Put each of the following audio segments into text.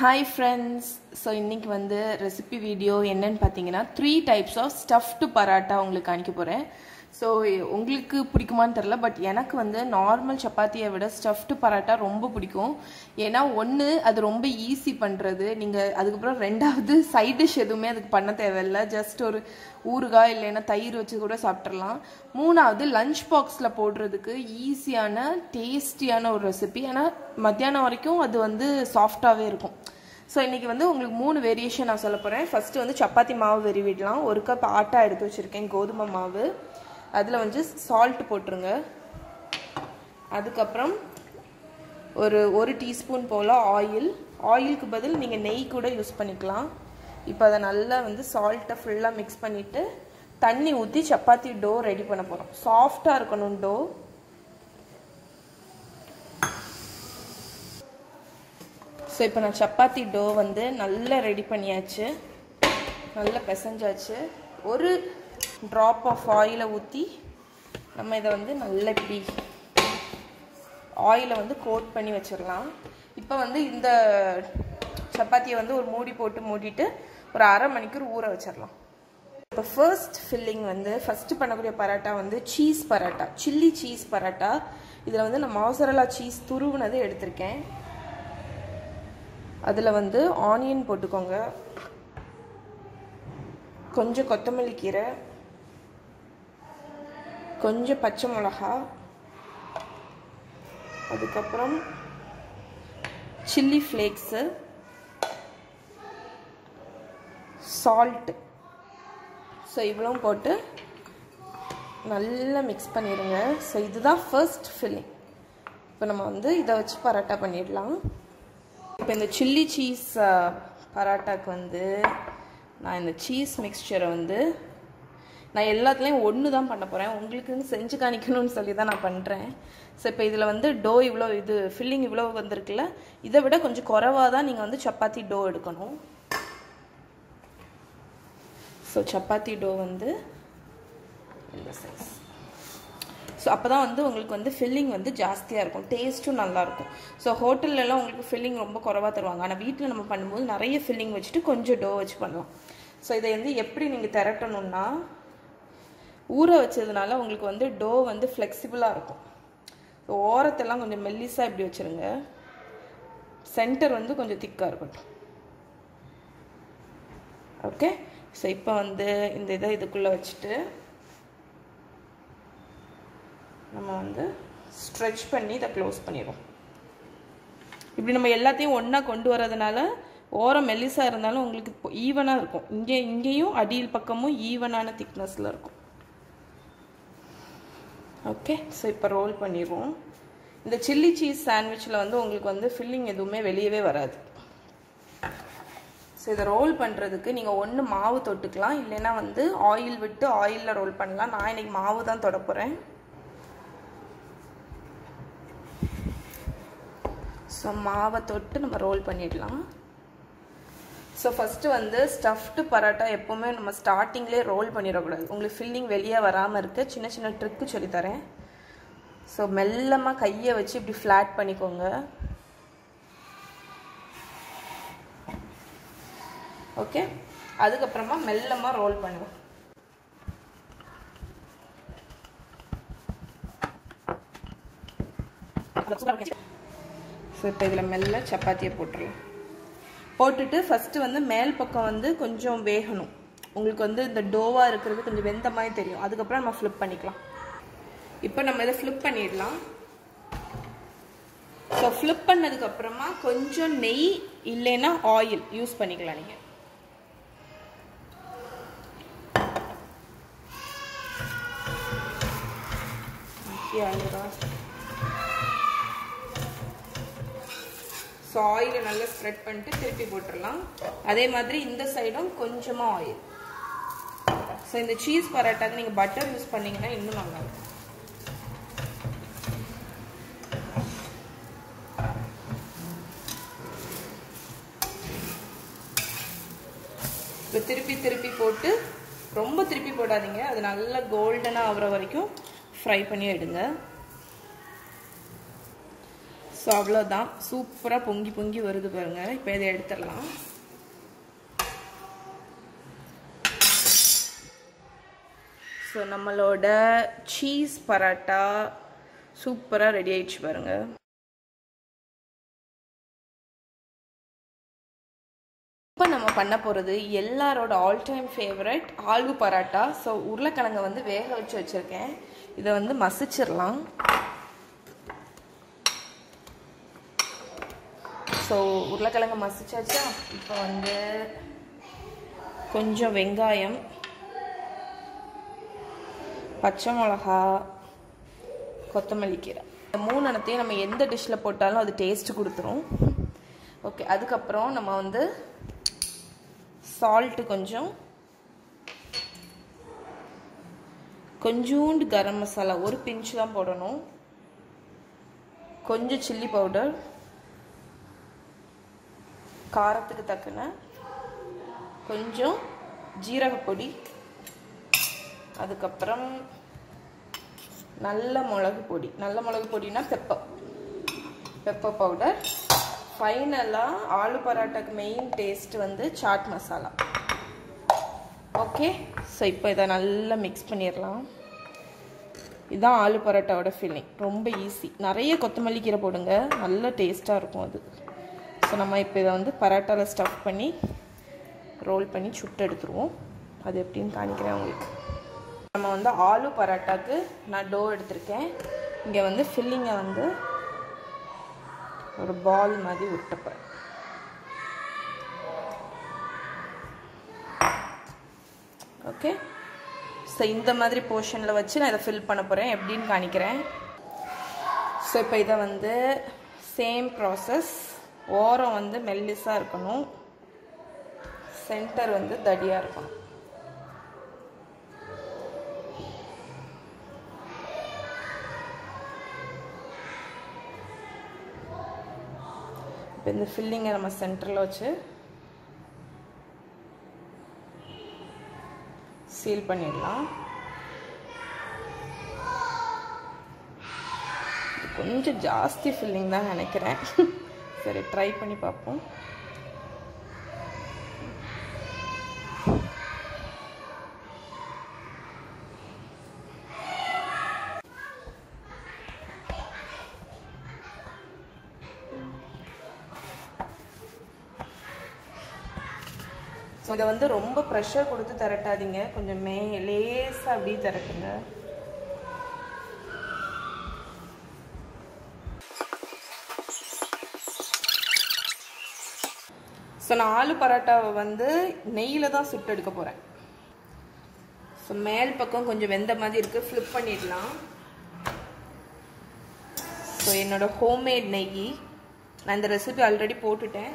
Hi friends so இன்றைக்கி வந்து recipe video என்னன்னு பார்த்தீங்கன்னா three types of stuffed paratha உங்களுக்கு காணிக்க போகிறேன் ஸோ உங்களுக்கு பிடிக்குமான்னு தெரில பட் எனக்கு வந்து நார்மல் சப்பாத்தியை விட ஸ்டஃப்டு பராட்டா ரொம்ப பிடிக்கும். ஏன்னா ஒன்று அது ரொம்ப ஈஸி பண்ணுறது நீங்கள் அதுக்கப்புறம் ரெண்டாவது சைட் டிஷ் எதுவுமே அதுக்கு பண்ண தேவையில்ல. ஜஸ்ட் ஒரு ஊறுகாய் இல்லைன்னா தயிர் வச்சு கூட சாப்பிட்றலாம் மூணாவது லஞ்ச் பாக்ஸில் போடுறதுக்கு ஈஸியான டேஸ்டியான ஒரு ரெசிபி ஆனால் மத்தியானம் வரைக்கும் அது வந்து சாஃப்டாகவே இருக்கும். ஸோ இன்றைக்கி வந்து உங்களுக்கு மூணு வேரியேஷன் நான் சொல்ல போகிறேன் ஃபஸ்ட்டு வந்து சப்பாத்தி மாவு வெறிவிடலாம். ஒரு கப் ஆட்டா எடுத்து வச்சுருக்கேன் கோதுமை மாவு. அதில் வந்து சால்ட் போட்டுருங்க. அதுக்கப்புறம் ஒரு ஒரு டீஸ்பூன் போல் ஆயில் ஆயிலுக்கு பதில் நீங்கள் நெய் கூட யூஸ் பண்ணிக்கலாம். இப்போ அதை நல்லா வந்து சால்ட்டை ஃபுல்லாக மிக்ஸ் பண்ணிவிட்டு தண்ணி ஊற்றி சப்பாத்தி டோ ரெடி பண்ண போகிறோம் சாஃப்டாக இருக்கணும் டோ ஸோ இப்போ நான் சப்பாத்தி டோ வந்து நல்லா ரெடி பண்ணியாச்சு. நல்லா பிசைஞ்சாச்சு. ஒரு ட்ராப் ஆஃப் ஆயிலை ஊற்றி நம்ம இதை வந்து நல்லா இப்படி ஆயிலை வந்து கோட் பண்ணி வச்சிடலாம். இப்போ வந்து இந்த சப்பாத்தியை வந்து ஒரு மூடி போட்டு மூடிட்டு ஒரு அரை மணிக்கூர் ஊற வச்சிடலாம். இப்போ ஃபர்ஸ்ட் ஃபில்லிங் வந்து ஃபஸ்ட்டு பண்ணக்கூடிய பரோட்டா வந்து cheese paratha chilli cheese paratha. இதில் வந்து நான் மாசரலா சீஸ் துருவுனது எடுத்திருக்கேன். அதில் வந்து ஆனியன் போட்டுக்கோங்க. கொஞ்சம் கொத்தமல்லி கீரை. கொஞ்சம் பச்சை மிளகா. அதுக்கப்புறம் சில்லி ஃப்ளேக்ஸு சால்ட்டு ஸோ இவ்வளவும் போட்டு நல்லா மிக்ஸ் பண்ணிடுங்க ஸோ இதுதான் ஃபர்ஸ்ட் ஃபில்லிங் இப்போ நம்ம வந்து இதை வச்சு பரோட்டா பண்ணிடலாம். இப்போ இந்த சில்லி சீஸ் பரோட்டாக்கு வந்து நான் இந்த சீஸ் மிக்சரை வந்து நான் எல்லாத்துலேயும் ஒன்று தான் பண்ண போகிறேன் உங்களுக்குன்னு செஞ்சு காணிக்கணும்னு சொல்லி தான் நான் பண்ணுறேன் ஸோ இப்போ இதில் வந்து டோ இவ்வளோ இது ஃபில்லிங் இவ்வளோ வந்திருக்குல்ல இதை விட கொஞ்சம் குறைவாக தான் நீங்கள் வந்து சப்பாத்தி டோ எடுக்கணும். ஸோ சப்பாத்தி டோ வந்து இந்த சைஸ் ஸோ அப்போ தான் வந்து உங்களுக்கு வந்து ஃபில்லிங் வந்து ஜாஸ்தியாக இருக்கும். டேஸ்ட்டும் நல்லாயிருக்கும் ஸோ ஹோட்டல்லலாம் உங்களுக்கு ஃபில்லிங் ரொம்ப குறவாக தருவாங்க. ஆனால் வீட்டில் நம்ம பண்ணும்போது நிறைய ஃபில்லிங் வச்சுட்டு கொஞ்சம் டோ வச்சு பண்ணலாம். ஸோ இதை வந்து எப்படி நீங்கள் திரட்டணும்னா ஊற வச்சதுனால உங்களுக்கு வந்து டோ வந்து ஃப்ளெக்சிபிளாக இருக்கும். ஸோ ஓரத்தெல்லாம் கொஞ்சம் மெல்லிஸாக இப்படி வச்சுருங்க. சென்டர் வந்து கொஞ்சம் திக்காக இருக்கட்டும். ஓகே ஸோ இப்போ வந்து இந்த இதை இதுக்குள்ளே வச்சுட்டு நம்ம வந்து ஸ்ட்ரெச் பண்ணி இதை க்ளோஸ் பண்ணிடுவோம். இப்படி நம்ம எல்லாத்தையும் ஒன்றா கொண்டு வரதுனால ஓரம் மெல்லிசாக இருந்தாலும் உங்களுக்கு இப்போ ஈவனாக இருக்கும். இங்கே இங்கேயும் அடியில் பக்கமும் ஈவனான திக்னஸில் இருக்கும். ஓகே ஸோ இப்போ ரோல் பண்ணிடுவோம். இந்த சில்லி சீஸ் சாண்ட்விச்சில் வந்து உங்களுக்கு வந்து ஃபில்லிங் எதுவுமே வெளியவே வராது. ஸோ இதை ரோல் பண்ணுறதுக்கு நீங்கள் ஒன்று மாவு தொட்டுக்கலாம். இல்லைன்னா வந்து ஆயில் விட்டு ஆயிலில் ரோல் பண்ணலாம். நான் இன்றைக்கி மாவு தான் தொட போகிறேன் ஸோ மாவை தொட்டு நம்ம ரோல் பண்ணிடலாம். ஸோ ஃபஸ்ட்டு வந்து ஸ்டஃப்டு பரோட்டா எப்போவுமே நம்ம ஸ்டார்டிங்லேயே ரோல் பண்ணிடக்கூடாது. உங்களுக்கு ஃபில்லிங் வெளியே வராமல் இருக்க. சின்ன சின்ன ட்ரிக்கு சொல்லித்தரேன் ஸோ மெல்லமாக கையை வச்சு இப்படி ஃப்ளாட் பண்ணிக்கோங்க. ஓகே அதுக்கப்புறமா மெல்லமாக ரோல் பண்ணுவோம். ஸோ இப்போ இதில் மெல்ல சப்பாத்தியை போட்டுடலாம் போட்டுட்டு ஃபஸ்ட்டு வந்து மேல் பக்கம் வந்து கொஞ்சம் வேகணும். உங்களுக்கு வந்து இந்த டோவாக இருக்கிறது கொஞ்சம் வெந்த மாதிரி தெரியும். அதுக்கப்புறம் நம்ம ஃப்ளிப் பண்ணிக்கலாம். இப்போ நம்ம இதை ஃப்ளிப் பண்ணிடலாம். ஸோ ஃப்ளிப் பண்ணதுக்கப்புறமா கொஞ்சம் நெய் இல்லைன்னா ஆயில் யூஸ் பண்ணிக்கலாம் நீங்கள் ஆயிரம் ஸோ ஆயிலை நல்லா ஸ்ப்ரெட் பண்ணிட்டு திருப்பி போட்டுடலாம். அதே மாதிரி இந்த சைடும் கொஞ்சமாக ஆயில் ஸோ இந்த சீஸ் பரோட்டாக்கு நீங்கள் பட்டர் யூஸ் பண்ணிங்கன்னா இன்னும் நல்லாயிருக்கும் இப்போ திருப்பி திருப்பி போட்டு ரொம்ப திருப்பி போடாதீங்க. அது நல்லா கோல்டனாக ஆகிற வரைக்கும் ஃப்ரை பண்ணி எடுங்க. ஸோ அவ்வளோதான் சூப்பராக பொங்கி பொங்கி வருது பாருங்கள் இப்போ இதை எடுத்துடலாம். ஸோ நம்மளோட சீஸ் பரோட்டா சூப்பராக ரெடி ஆயிடுச்சு பாருங்கள் இப்போ நம்ம பண்ண போகிறது எல்லாரோட all time favourite aloo paratha. So உருளைக்கிழங்கை வந்து வேக வச்சு வச்சுருக்கேன். இதை வந்து மசிச்சிடலாம். ஸோ உருளைக்கிழங்கு மசிச்சாச்சா? இப்போ வந்து கொஞ்சம் வெங்காயம் பச்சை மிளகா கொத்தமல்லி கீரை. இந்த மூணு எண்ணத்தையும் நம்ம எந்த டிஷ்ஷில் போட்டாலும் அது டேஸ்ட் கொடுத்துரும். ஓகே அதுக்கப்புறம் நம்ம வந்து சால்ட்டு கொஞ்சம் கொஞ்சோண்டு கரம் மசாலா ஒரு பிஞ்சு தான் போடணும். கொஞ்சம் சில்லி பவுடர் காரத்துக்கு தக்கன கொஞ்சம் ஜீரகப்பொடி அதுக்கப்புறம் நல்ல மிளகு பொடி. நல்ல மிளகு பொடினா பெப்பர். Pepper powder. ஃபைனலாக ஆலு பரோட்டாக்கு மெயின் டேஸ்ட் வந்து சாட் மசாலா ஓகே ஸோ இப்போ இதை நல்லா மிக்ஸ் பண்ணிடலாம் இதுதான் ஆலு பரோட்டாவோட ஃபில்லிங் ரொம்ப ஈஸி நிறைய கொத்தமல்லி கீரை போடுங்க. நல்ல டேஸ்ட்டாக இருக்கும் அது. ஸோ நம்ம இப்போ இதை வந்து பரோட்டாவில் ஸ்டஃப் பண்ணி ரோல் பண்ணி சுட்டு எடுத்துருவோம். அது எப்படின்னு காணிக்கிறேன் உங்களுக்கு. நம்ம வந்து ஆலு பரோட்டாக்கு நான் டோ எடுத்திருக்கேன். இங்கே வந்து ஃபில்லிங்கை வந்து ஒரு பால் மாதிரி விட்டப்போகிறேன் ஓகே ஸோ இந்த மாதிரி போர்ஷனில் வச்சு நான் இதை ஃபில் பண்ண போகிறேன் எப்படின்னு காணிக்கிறேன் ஸோ இப்போ இதை வந்து சேம் ப்ராசஸ் ஓரம் வந்து மெல்லிஸாக இருக்கணும். சென்டர் வந்து தடியாக இருக்கணும். இப்போ இந்த ஃபில்லிங்கை நம்ம சென்டரில் வச்சு சீல் பண்ணிடலாம். கொஞ்சம் ஜாஸ்தி ஃபில்லிங் தான் நினைக்கிறேன். சரி ட்ரை பண்ணி பார்ப்போம். ஸோ இதை வந்து ரொம்ப ப்ரெஷர் கொடுத்து திரட்டாதீங்க. கொஞ்சம் மே லேஸாக அப்படியே திரட்டுங்க. ஸோ நான் ஆலு பரோட்டாவை வந்து நெய்யில் தான் சுட்டு எடுக்க போகிறேன் ஸோ மேல் பக்கம் கொஞ்சம் வெந்த மாதிரி இருக்குது ஃப்ளிப் பண்ணிடலாம். ஸோ என்னோடய ஹோம்மேட் நெய். நான் இந்த ரெசிபி ஆல்ரெடி போட்டுட்டேன்.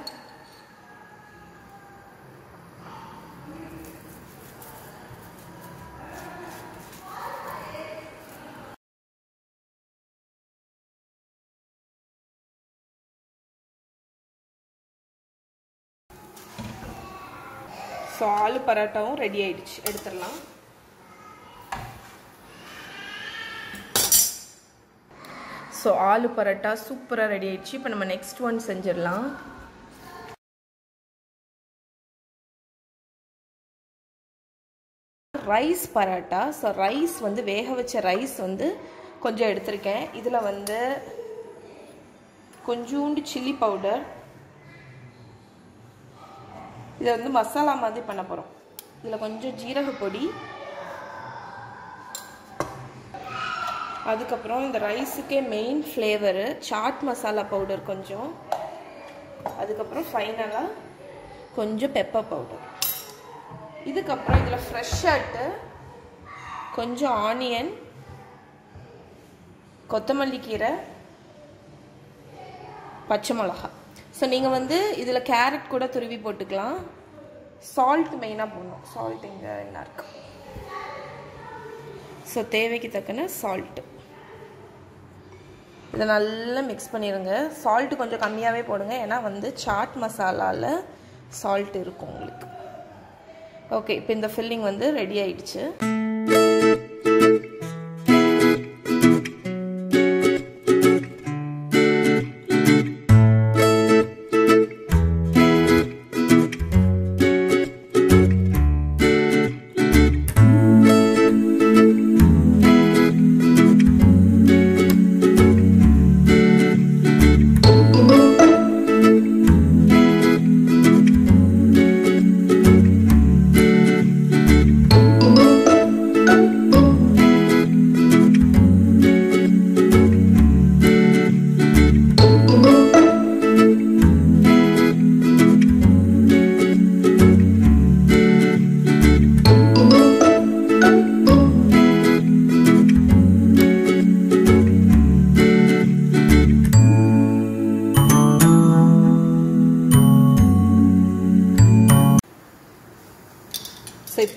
ஸோ ஆலு பரோட்டாவும் ரெடி ஆயிடுச்சு. எடுத்துடலாம். ஸோ ஆலு பரோட்டா சூப்பராக ரெடி ஆயிடுச்சு. இப்போ நம்ம நெக்ஸ்ட் ஒன் செஞ்சிடலாம். ரைஸ் பரோட்டா. ஸோ ரைஸ் வந்து வேக வச்ச ரைஸ் வந்து கொஞ்சம் எடுத்திருக்கேன். இதில் வந்து கொஞ்சோண்டு சில்லி பவுடர் இதை வந்து மசாலா மாதிரி பண்ண போகிறோம் இதில் கொஞ்சம் ஜீரக பொடி அதுக்கப்புறம் இந்த ரைஸுக்கே main flavour chaat masala powder கொஞ்சம். அதுக்கப்புறம் ஃபைனலாக கொஞ்சம் பெப்பர் பவுடர் இதுக்கப்புறம் இதில் ஃப்ரெஷ்ஷாட்டு கொஞ்சம் ஆனியன் கொத்தமல்லி கீரை பச்சை மிளகா ஸோ நீங்கள் வந்து இதில் கேரட் கூட துருவி போட்டுக்கலாம். சால்ட் மெயினாக போடணும். சால்ட் இங்கே என்ன இருக்கு? ஸோ தேவைக்கு தக்கன சால்ட்டு இதை நல்லா மிக்ஸ் பண்ணிடுங்க சால்ட்டு கொஞ்சம் கம்மியாகவே போடுங்க. ஏன்னா வந்து சாட் மசாலாவில் சால்ட் இருக்கும் உங்களுக்கு. ஓகே இப்போ இந்த ஃபில்லிங் வந்து ரெடி ஆயிடுச்சு.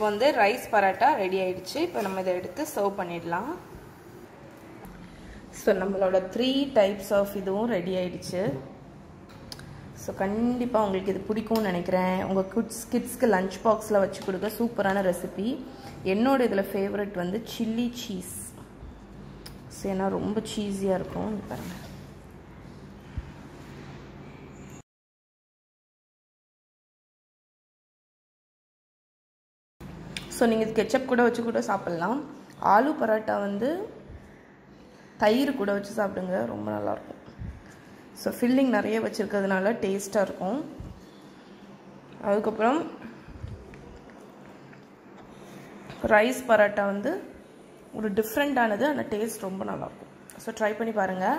வந்து ரைஸ் பரோட்டா ரெடி ஆயிடுச்சு. இப்போ நம்ம இதை எடுத்து சர்வ் பண்ணிடலாம். ஸோ நம்மளோட த்ரீ டைப்ஸ் ஆஃப் இதுவும் ரெடி ஆயிடுச்சு. ஸோ கண்டிப்பாக உங்களுக்கு இது பிடிக்கும்னு நினைக்கிறேன். உங்கள் கிட்ஸ் கிட்ஸ்க்கு லஞ்ச் பாக்ஸில் வச்சு கொடுக்க சூப்பரான ரெசிபி என்னோட இதில் ஃபேவரட் வந்து சில்லி சீஸ் ஸோ ஏன்னா ரொம்ப சீஸியாக இருக்கும். பாருங்கள் ஸோ நீங்கள் கெச்சப் கூட வச்சு கூட சாப்பிட்லாம். ஆலு பரோட்டா வந்து தயிர் கூட வச்சு சாப்பிடுங்க ரொம்ப நல்லாயிருக்கும். ஸோ ஃபில்லிங் நிறைய வச்சுருக்கிறதுனால டேஸ்ட்டாக இருக்கும். அதுக்கப்புறம் ரைஸ் பரோட்டா வந்து ஒரு டிஃப்ரெண்ட்டானது அந்த டேஸ்ட் ரொம்ப நல்லாயிருக்கும். ஸோ ட்ரை பண்ணி பாருங்கள்